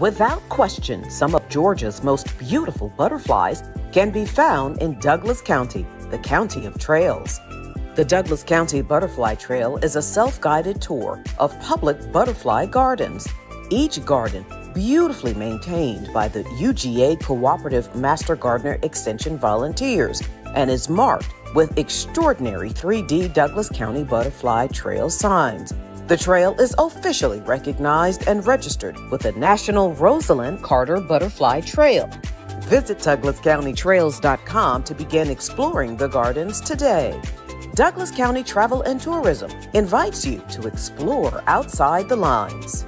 Without question, some of Georgia's most beautiful butterflies can be found in Douglas County, the county of trails. The Douglas County Butterfly Trail is a self guided tour of public butterfly gardens. Each garden beautifully maintained by the UGA Cooperative Master Gardener Extension volunteers and is marked with extraordinary 3D Douglas County Butterfly Trail signs. The trail is officially recognized and registered with the National Rosalynn Carter Butterfly Trail. Visit DouglasCountyTrails.com to begin exploring the gardens today. Douglas County Travel and Tourism invites you to explore outside the lines.